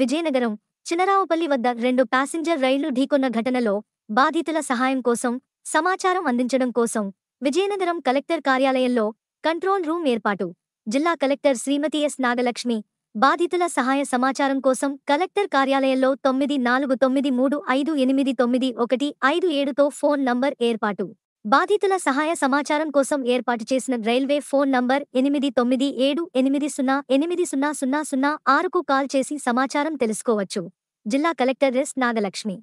విజయనగరం చినరావుపల్లి వద్ద రెండు ప్యాసింజర్ రైళ్ళు ఢీకొన్న ఘటనలో బాధితుల సహాయం కోసం సమాచారం అందించడం కోసం విజయనగరం కలెక్టర్ కార్యాలయంలో కంట్రోల్ రూమ్ ఏర్పాటు. జిల్లా కలెక్టర్ శ్రీమతి ఎస్ నాగలక్ష్మి బాధితుల సహాయ సమాచారం కోసం కలెక్టర్ కార్యాలయంలో తొమ్మిది నాలుగు తొమ్మిది మూడు ఐదు ఎనిమిది తొమ్మిది ఒకటి ఐదు ఏడుతో ఫోన్ నంబర్ ఏర్పాటు. బాధితుల సహాయ సమాచారం కోసం ఏర్పాటు చేసిన రైల్వే ఫోన్ నంబర్ ఎనిమిది తొమ్మిది ఏడు ఎనిమిది సున్నా ఎనిమిది సున్నా సున్నా సున్నా ఆరుకు కాల్ చేసి సమాచారం తెలుసుకోవచ్చు. జిల్లా కలెక్టర్ ఎస్ నాగలక్ష్మి.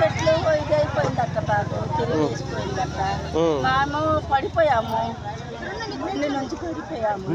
పెట్లు బాబు తిరిగేసిపోయిందట. మేము పడిపోయాము నుంచి పడిపోయాము